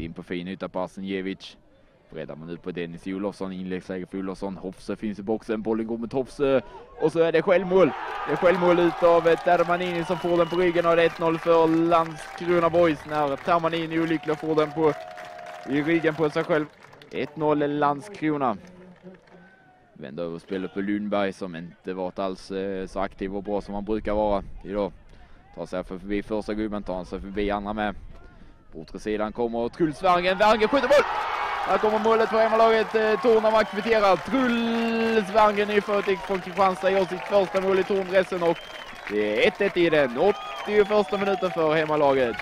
in på fin yta på Asenjevic. Breddar man ut på Dennis Olofsson, inläggsläge för Olofsson. Hofse finns i boxen, bollen går mot Hofse. Och så är det självmål. Det är självmål utav Termanini eh, som får den på ryggen och det är 1-0 för Landskrona Boys när Termanini är olycklig och får den på, i ryggen på sig själv. 1-0 Landskrona. Vänder över spelet på Lundberg som inte varit alls eh, så aktiv och bra som han brukar vara idag. Tar sig förbi första gubben, tar han sig förbi andra med. Bortre sidan kommer Truls Wergen, Wergen skjuter mål! Här kommer målet för hemmalaget. Eh, Tornhammar kvitterar. Truls Wergen, nyfödd från Kristianstad, gör sitt första mål i torndressen och det är 1-1 i den 81 minuten för hemmalaget.